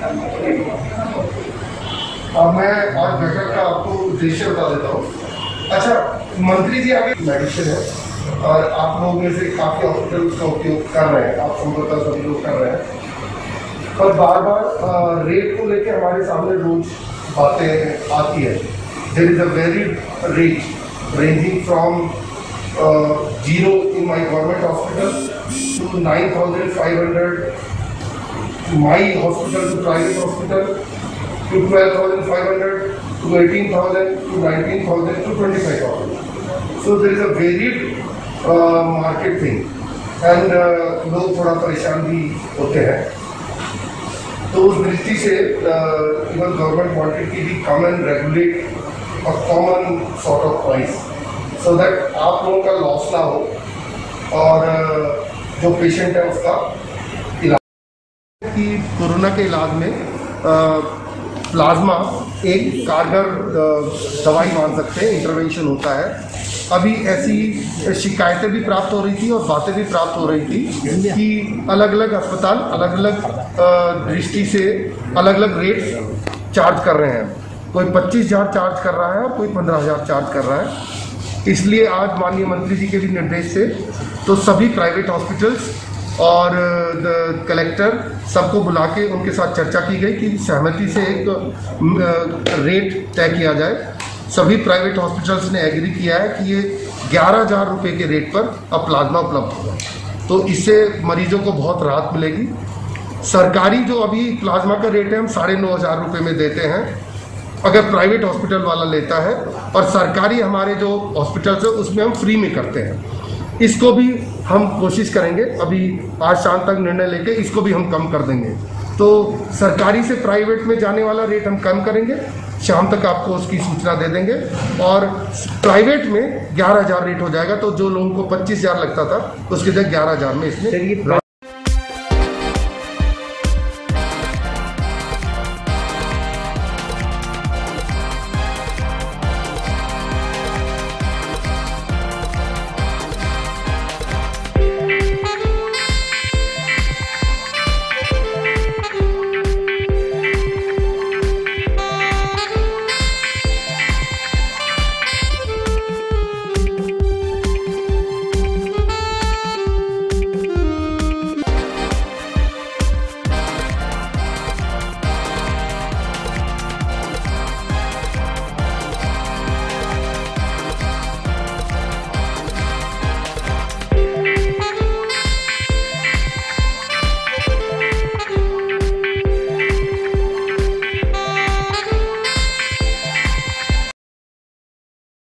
अब मैं आज बैठक का आपको उद्देश्य बता देता हूँ। अच्छा मंत्री जी आगे मेडिसिन है और आप लोग में से काफ़ी हॉस्पिटल का उपयोग कर रहे हैं। आप संभवतः सभी लोग कर रहे हैं। पर बार बार रेट को लेकर हमारे सामने रोज बातें आती है। There is a very rate ranging from zero in my government hospital to nine thousand five hundred my hospital to private hospital to 12,500 to 18,000 to 19,000 to 25,000. So there is a varied uh, market thing and uh, लोग थोड़ा परेशान भी होते हैं तो उस दृष्टि से इवन गवर्नमेंट वांटेड की भी कम regulate a common sort of price so that आप लोगों का लॉस ना हो और uh, जो पेशेंट है उसका कि कोरोना के इलाज में प्लाज्मा एक कारगर दवाई मान सकते हैं इंटरवेंशन होता है। अभी ऐसी शिकायतें भी प्राप्त हो रही थी और बातें भी प्राप्त हो रही थी कि अलग अलग अस्पताल अलग अलग दृष्टि से अलग अलग रेट चार्ज कर रहे हैं। कोई पच्चीस हज़ार चार्ज कर रहा है और कोई पंद्रह हज़ार चार्ज कर रहा है। इसलिए आज माननीय मंत्री जी के भी निर्देश से तो सभी प्राइवेट हॉस्पिटल्स और कलेक्टर सबको बुला के उनके साथ चर्चा की गई कि सहमति से एक रेट तय किया जाए। सभी प्राइवेट हॉस्पिटल्स ने एग्री किया है कि ये ग्यारह हज़ार रुपये के रेट पर अब प्लाज्मा उपलब्ध होगा। तो इससे मरीजों को बहुत राहत मिलेगी। सरकारी जो अभी प्लाज्मा का रेट है, हम साढ़े नौ हज़ार रुपये में देते हैं। अगर प्राइवेट हॉस्पिटल वाला लेता है और सरकारी हमारे जो हॉस्पिटल्स है, उसमें हम फ्री में करते हैं। इसको भी हम कोशिश करेंगे, अभी आज शाम तक निर्णय लेके इसको भी हम कम कर देंगे। तो सरकारी से प्राइवेट में जाने वाला रेट हम कम करेंगे, शाम तक आपको उसकी सूचना दे देंगे, और प्राइवेट में ग्यारह हज़ार रेट हो जाएगा तो जो लोगों को पच्चीस हज़ार लगता था, उसके जगह ग्यारह हज़ार में इसमें